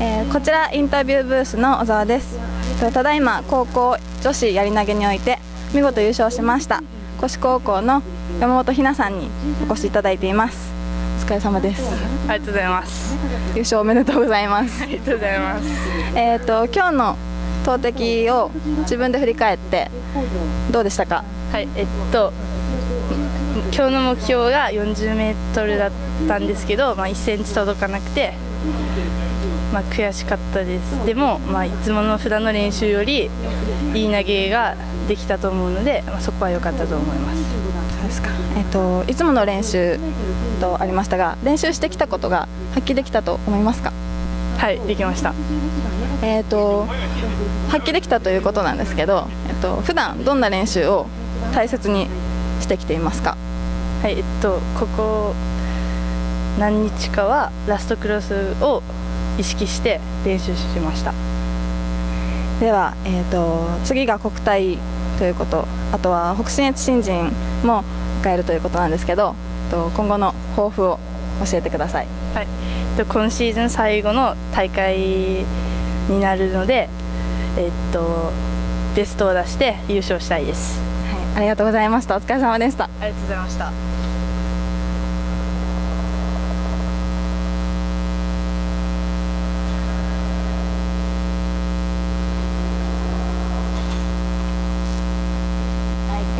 えーこちらインタビューブースの小沢です。とただいま高校女子やり投げにおいて見事優勝しました。越高校の山本ひなさんにお越しいただいています。お疲れ様です。ありがとうございます。優勝おめでとうございます。ありがとうございます。えっ、と今日の投擲を自分で振り返ってどうでしたか？はい、えっと、今日の目標が40メートルだったんですけど、まあ、1センチ届かなくて、まあ、悔しかったです。でも、まあ、いつもの普段の練習よりいい投げができたと思うので、まあ、そこは良かったと思います。そうですかえっ、といつもの練習とありましたが練習してきたことが発揮できたと思いますか？はい、できました。えっ、と発揮できたということなんですけど、えっと普段どんな練習を大切にしてきていますか？はい、えっと、ここ何日かはラストクロスを意識して練習しました。では、えー、と次が国体ということあとは北信越新人も迎えるということなんですけどえっと今後の抱負を教えてくださいはい、えっと今シーズン最後の大会になるので、えっと、ベストを出して優勝したいです。はい、ありがとうございましたお疲れ様でしたありがとうございました。